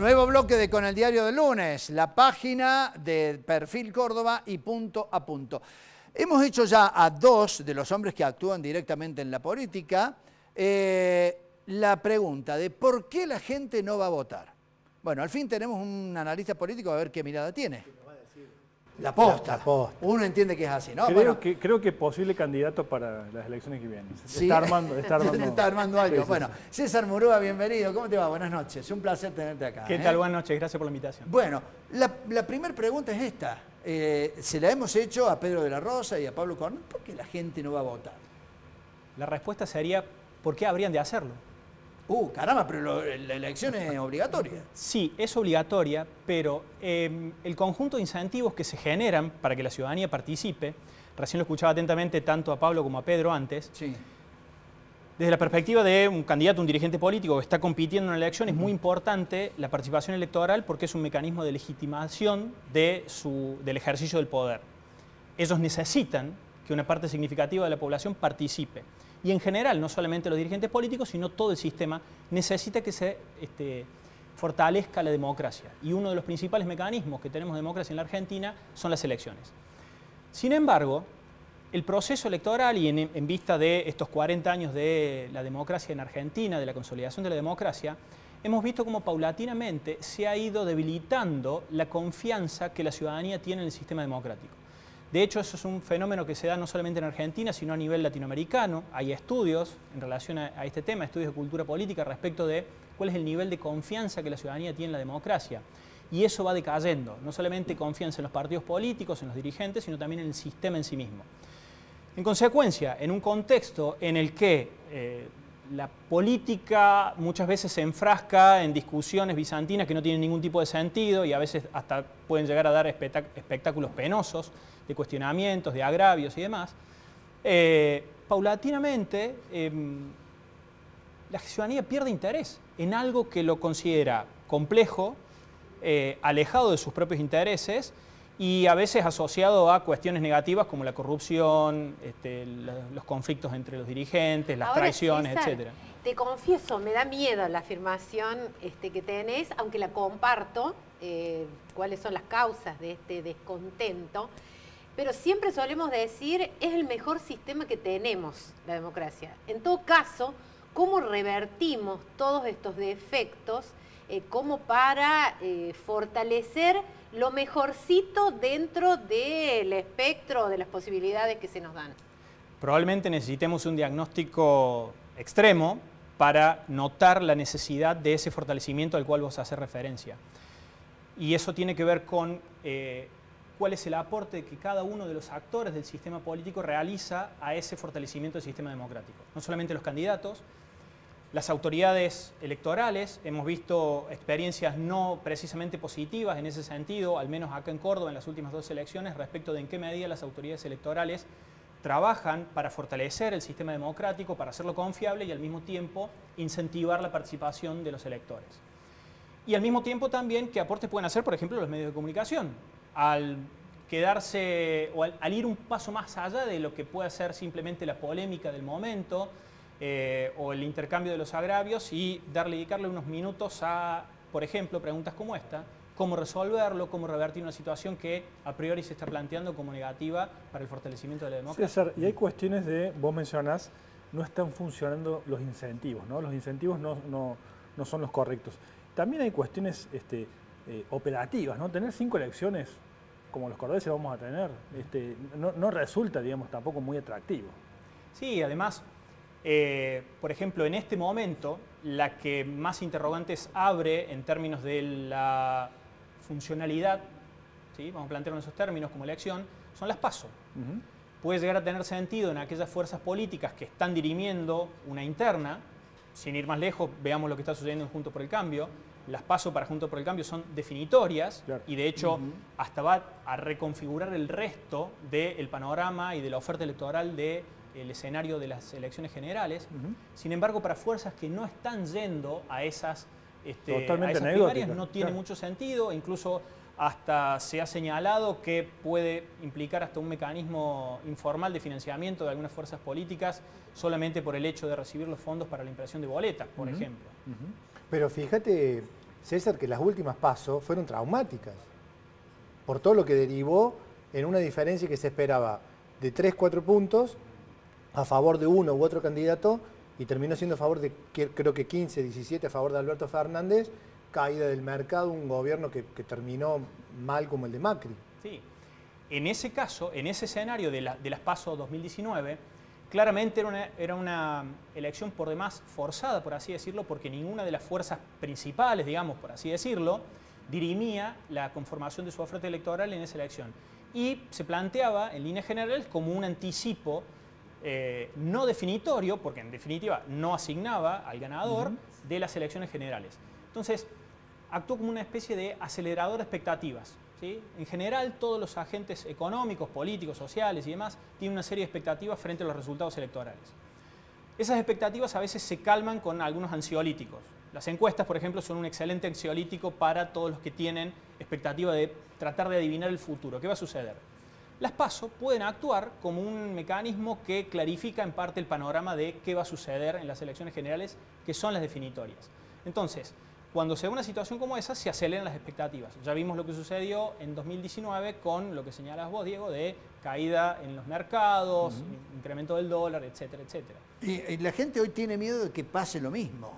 Nuevo bloque de Con el Diario del Lunes, la página de Perfil Córdoba y punto a punto. Hemos hecho ya a dos de los hombres que actúan directamente en la política eh, la pregunta de por qué la gente no va a votar. Bueno, al fin tenemos un analista político a ver qué mirada tiene. La posta. Uno entiende que es así, ¿no? Creo, que, creo que posible candidato para las elecciones que vienen. Está armando, está armando. está armando algo. bueno, César Murúa, bienvenido. ¿Cómo te va? Buenas noches. Un placer tenerte acá. ¿Qué tal? ¿eh? Buenas noches. Gracias por la invitación. Bueno, la, primera pregunta es esta. Eh, se la hemos hecho a Pedro de la Rosa y a Pablo Cornel. ¿Por qué la gente no va a votar? La respuesta sería, ¿por qué habrían de hacerlo? Uh, caramba, pero la elección es obligatoria. Sí, es obligatoria, pero em, el conjunto de incentivos que se generan para que la ciudadanía participe, recién lo escuchaba atentamente tanto a Pablo como a Pedro antes, sí. desde la perspectiva de un candidato, un dirigente político que está compitiendo en una elección, es muy importante la participación electoral porque es un mecanismo de legitimación de su, del ejercicio del poder. Ellos necesitan que una parte significativa de la población participe y en general, no solamente los dirigentes políticos, sino todo el sistema, necesita que se este, fortalezca la democracia. Y uno de los principales mecanismos que tenemos de democracia en la Argentina son las elecciones. Sin embargo, el proceso electoral y en, vista de estos 40 años de la democracia en Argentina, de la consolidación de la democracia, hemos visto cómo paulatinamente se ha ido debilitando la confianza que la ciudadanía tiene en el sistema democrático. De hecho, eso es un fenómeno que se da no solamente en Argentina, sino a nivel latinoamericano. Hay estudios en relación a, este tema, estudios de cultura política respecto de cuál es el nivel de confianza que la ciudadanía tiene en la democracia. Y eso va decayendo, no solamente confianza en los partidos políticos, en los dirigentes, sino también en el sistema en sí mismo. En consecuencia, en un contexto en el que eh, la política muchas veces se enfrasca en discusiones bizantinas que no tienen ningún tipo de sentido y a veces hasta pueden llegar a dar espectáculos penosos de cuestionamientos, de agravios y demás, eh, paulatinamente em, la ciudadanía pierde interés en algo que lo considera complejo, eh, alejado de sus propios intereses y a veces asociado a cuestiones negativas como la corrupción, este, los conflictos entre los dirigentes, las traiciones, etc. Te confieso, me da miedo la afirmación este, que tenés, aunque la comparto, eh, cuáles son las causas de este descontento, pero siempre solemos decir es el mejor sistema que tenemos, la democracia. En todo caso, ¿cómo revertimos todos estos defectos eh, como para eh, fortalecer lo mejorcito dentro del espectro de las posibilidades que se nos dan. Probablemente necesitemos un diagnóstico extremo para notar la necesidad de ese fortalecimiento al cual vos haces referencia. Y eso tiene que ver con eh, cuál es el aporte que cada uno de los actores del sistema político realiza a ese fortalecimiento del sistema democrático. No solamente los candidatos, las autoridades electorales, hemos visto experiencias no precisamente positivas en ese sentido, al menos acá en Córdoba en las últimas dos elecciones, respecto de en qué medida las autoridades electorales trabajan para fortalecer el sistema democrático, para hacerlo confiable y al mismo tiempo incentivar la participación de los electores. Y al mismo tiempo también qué aportes pueden hacer, por ejemplo, los medios de comunicación, al quedarse o al, ir un paso más allá de lo que puede ser simplemente la polémica del momento, eh, o el intercambio de los agravios y darle, dedicarle unos minutos a, por ejemplo, preguntas como esta, cómo resolverlo, cómo revertir una situación que a priori se está planteando como negativa para el fortalecimiento de la democracia. César, y hay cuestiones de, vos mencionás, no están funcionando los incentivos, ¿no? Los incentivos no, no, son los correctos. También hay cuestiones este, eh, operativas, ¿no? Tener cinco elecciones como los cordobeses vamos a tener, este, no, no resulta, digamos, tampoco muy atractivo. Sí, además, eh, por ejemplo, en este momento, la que más interrogantes abre en términos de la funcionalidad, ¿sí? vamos a plantearlo en esos términos como elección, son las PASO. Puede llegar a tener sentido en aquellas fuerzas políticas que están dirimiendo una interna, sin ir más lejos, veamos lo que está sucediendo en Junto por el Cambio, las PASO para Junto por el Cambio son definitorias y de hecho hasta va a reconfigurar el resto del panorama y de la oferta electoral de el escenario de las elecciones generales. Sin embargo, para fuerzas que no están yendo a esas, este, primarias no tiene mucho sentido, incluso hasta se ha señalado que puede implicar hasta un mecanismo informal de financiamiento de algunas fuerzas políticas solamente por el hecho de recibir los fondos para la impresión de boletas, por ejemplo. Pero fíjate, César, que las últimas pasos fueron traumáticas, por todo lo que derivó en una diferencia que se esperaba de 3, 4 puntos a favor de uno u otro candidato y terminó siendo a favor de, creo que 15, 17 a favor de Alberto Fernández, caída del mercado, un gobierno que, terminó mal como el de Macri. Sí, en ese caso, en ese escenario de, de las PASO 2019, claramente era una, era una, elección por demás forzada, por así decirlo, porque ninguna de las fuerzas principales, digamos, por así decirlo, dirimía la conformación de su oferta electoral en esa elección. Y se planteaba, en líneas generales, como un anticipo eh, no definitorio, porque en definitiva no asignaba al ganador de las elecciones generales. Entonces, actuó como una especie de acelerador de expectativas. En general, todos los agentes económicos, políticos, sociales y demás tienen una serie de expectativas frente a los resultados electorales. Esas expectativas a veces se calman con algunos ansiolíticos. Las encuestas, por ejemplo, son un excelente ansiolítico para todos los que tienen expectativa de tratar de adivinar el futuro. ¿Qué va a suceder? Las PASO pueden actuar como un mecanismo que clarifica en parte el panorama de qué va a suceder en las elecciones generales, que son las definitorias. Entonces, cuando se da una situación como esa, se aceleran las expectativas. Ya vimos lo que sucedió en 2019 con lo que señalas vos, Diego, de caída en los mercados, incremento del dólar, etcétera, etcétera. Y, la gente hoy tiene miedo de que pase lo mismo.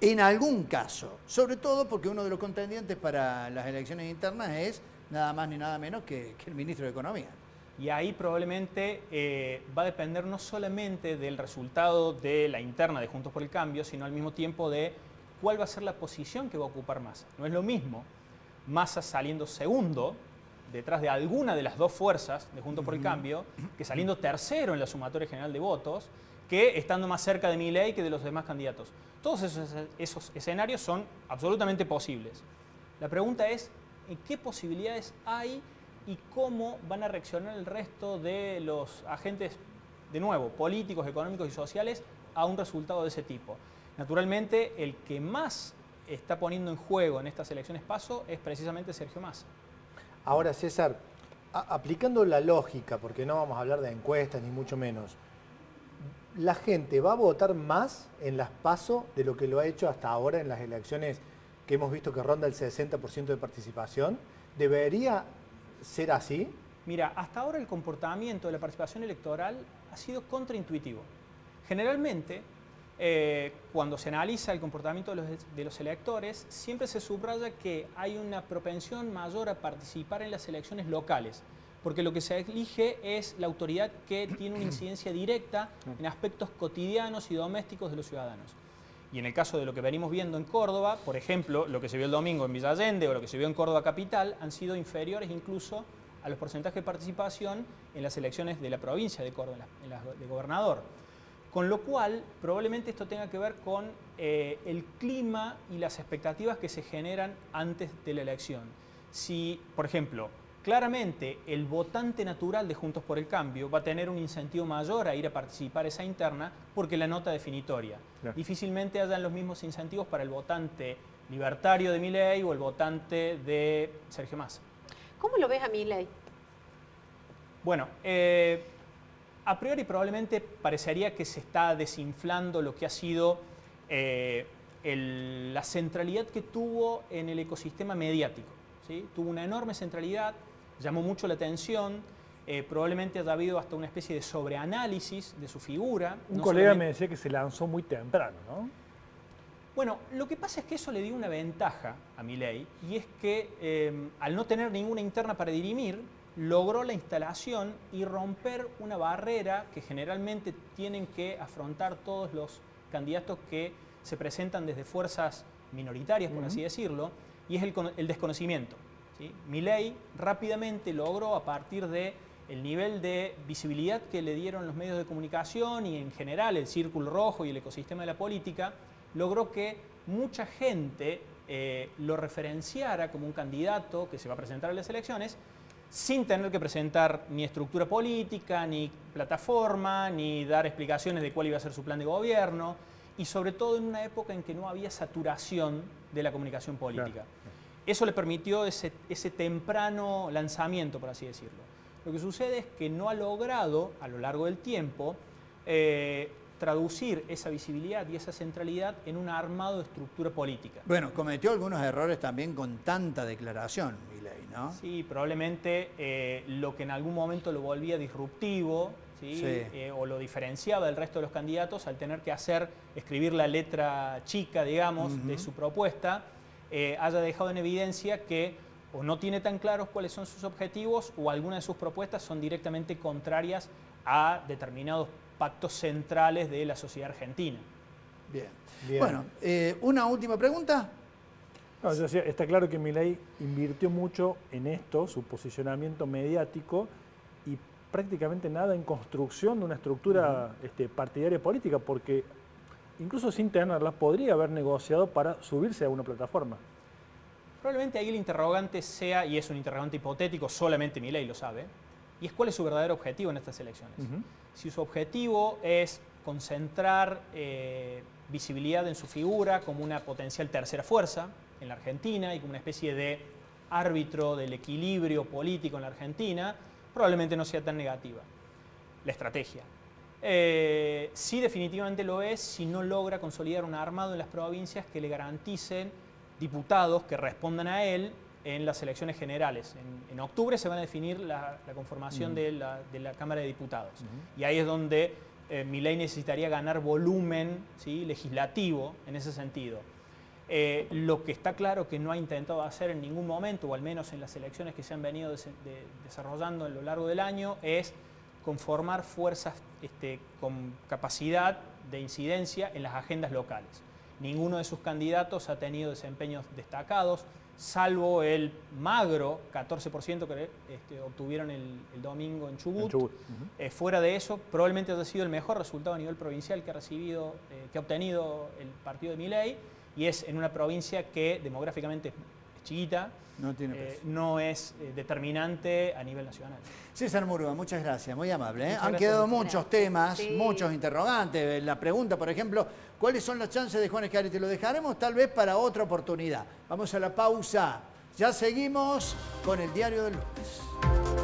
En algún caso, sobre todo porque uno de los contendientes para las elecciones internas es nada más ni nada menos que, el ministro de Economía. Y ahí probablemente eh, va a depender no solamente del resultado de la interna de Juntos por el Cambio, sino al mismo tiempo de cuál va a ser la posición que va a ocupar Massa. No es lo mismo Massa saliendo segundo, detrás de alguna de las dos fuerzas de Juntos por el Cambio, que saliendo tercero en la sumatoria general de votos, que estando más cerca de Milei que de los demás candidatos. Todos esos, esos escenarios son absolutamente posibles. La pregunta es, qué posibilidades hay y cómo van a reaccionar el resto de los agentes, de nuevo, políticos, económicos y sociales a un resultado de ese tipo. Naturalmente, el que más está poniendo en juego en estas elecciones paso es precisamente Sergio Massa. Ahora, César, aplicando la lógica, porque no vamos a hablar de encuestas ni mucho menos, ¿la gente va a votar más en las PASO de lo que lo ha hecho hasta ahora en las elecciones que hemos visto que ronda el 60% de participación, ¿debería ser así? Mira, hasta ahora el comportamiento de la participación electoral ha sido contraintuitivo. Generalmente, eh, cuando se analiza el comportamiento de los, electores, siempre se subraya que hay una propensión mayor a participar en las elecciones locales, porque lo que se elige es la autoridad que tiene una incidencia directa en aspectos cotidianos y domésticos de los ciudadanos. Y en el caso de lo que venimos viendo en Córdoba, por ejemplo, lo que se vio el domingo en Villa Allende o lo que se vio en Córdoba Capital, han sido inferiores incluso a los porcentajes de participación en las elecciones de la provincia de Córdoba, en las de gobernador. Con lo cual, probablemente esto tenga que ver con eh, el clima y las expectativas que se generan antes de la elección. Si, por ejemplo, claramente el votante natural de Juntos por el Cambio va a tener un incentivo mayor a ir a participar esa interna porque la nota definitoria. Difícilmente hayan los mismos incentivos para el votante libertario de Milei o el votante de Sergio Massa. ¿Cómo lo ves a Milei? Bueno, eh, a priori probablemente parecería que se está desinflando lo que ha sido eh, la centralidad que tuvo en el ecosistema mediático. ¿sí? Tuvo una enorme centralidad, llamó mucho la atención. Eh, probablemente haya habido hasta una especie de sobreanálisis de su figura. Un colega me decía que se lanzó muy temprano, ¿no? Bueno, lo que pasa es que eso le dio una ventaja a Milei y es que eh, al no tener ninguna interna para dirimir, logró la instalación y romper una barrera que generalmente tienen que afrontar todos los candidatos que se presentan desde fuerzas minoritarias, por así decirlo, y es el desconocimiento. ¿sí? Milei rápidamente logró, a partir de el nivel de visibilidad que le dieron los medios de comunicación y en general el círculo rojo y el ecosistema de la política, logró que mucha gente eh, lo referenciara como un candidato que se va a presentar a las elecciones sin tener que presentar ni estructura política, ni plataforma, ni dar explicaciones de cuál iba a ser su plan de gobierno, y sobre todo en una época en que no había saturación de la comunicación política. Eso le permitió ese, temprano lanzamiento, por así decirlo. Lo que sucede es que no ha logrado, a lo largo del tiempo, eh, traducir esa visibilidad y esa centralidad en un armado de estructura política. Bueno, cometió algunos errores también con tanta declaración, ¿no? Sí, probablemente eh, lo que en algún momento lo volvía disruptivo, eh, o lo diferenciaba del resto de los candidatos al tener que hacer, escribir la letra chica, digamos, de su propuesta, eh, haya dejado en evidencia que o no tiene tan claros cuáles son sus objetivos o algunas de sus propuestas son directamente contrarias a determinados pactos centrales de la sociedad argentina. Bien. Bueno, eh, una última pregunta. Está claro que Milei invirtió mucho en esto, su posicionamiento mediático, y prácticamente nada en construcción de una estructura este, partidaria política, porque incluso sin tenerla podría haber negociado para subirse a una plataforma. Probablemente ahí el interrogante sea, y es un interrogante hipotético, solamente Milei lo sabe, y es cuál es su verdadero objetivo en estas elecciones. Si su objetivo es concentrar eh, visibilidad en su figura como una potencial tercera fuerza en la Argentina y como una especie de árbitro del equilibrio político en la Argentina, probablemente no sea tan negativa la estrategia. Eh, sí definitivamente lo es si no logra consolidar un armado en las provincias que le garanticen diputados que respondan a él en las elecciones generales. En, octubre se va a definir la, conformación de, la, Cámara de Diputados. Y ahí es donde eh, ley necesitaría ganar volumen ¿sí? legislativo en ese sentido. Eh, lo que está claro que no ha intentado hacer en ningún momento, o al menos en las elecciones que se han venido desarrollando a lo largo del año, es conformar fuerzas este, con capacidad de incidencia en las agendas locales. Ninguno de sus candidatos ha tenido desempeños destacados salvo el magro 14% que este, obtuvieron el, domingo en Chubut. Eh, fuera de eso, probablemente ha sido el mejor resultado a nivel provincial que ha recibido, eh, que ha obtenido el partido de Miley, y es en una provincia que demográficamente es chiquita, no, tiene eh, no es eh, determinante a nivel nacional. César Murúa, muchas gracias, muy amable. ¿eh? Han quedado muchos temas, muchos interrogantes. La pregunta, por ejemplo, ¿cuáles son las chances de Juan Te Lo dejaremos tal vez para otra oportunidad. Vamos a la pausa. Ya seguimos con el diario del lunes.